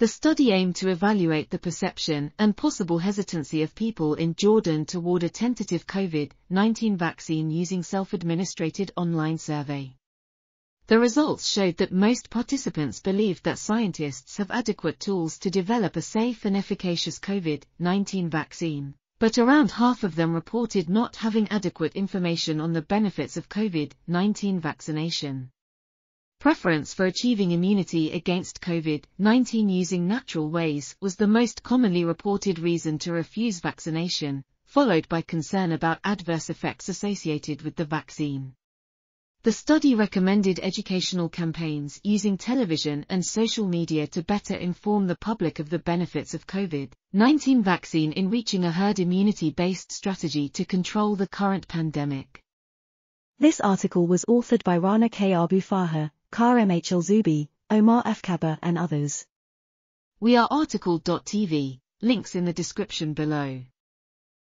The study aimed to evaluate the perception and possible hesitancy of people in Jordan toward a tentative COVID-19 vaccine using self-administrated online survey. The results showed that most participants believed that scientists have adequate tools to develop a safe and efficacious COVID-19 vaccine, but around half of them reported not having adequate information on the benefits of COVID-19 vaccination. Preference for achieving immunity against COVID-19 using natural ways was the most commonly reported reason to refuse vaccination, followed by concern about adverse effects associated with the vaccine. The study recommended educational campaigns using television and social media to better inform the public of the benefits of COVID-19 vaccine in reaching a herd immunity-based strategy to control the current pandemic. This article was authored by Rana K. Abu Karem H. Zubi, Omar F. Kaba and others. We are RTCL.TV, links in the description below.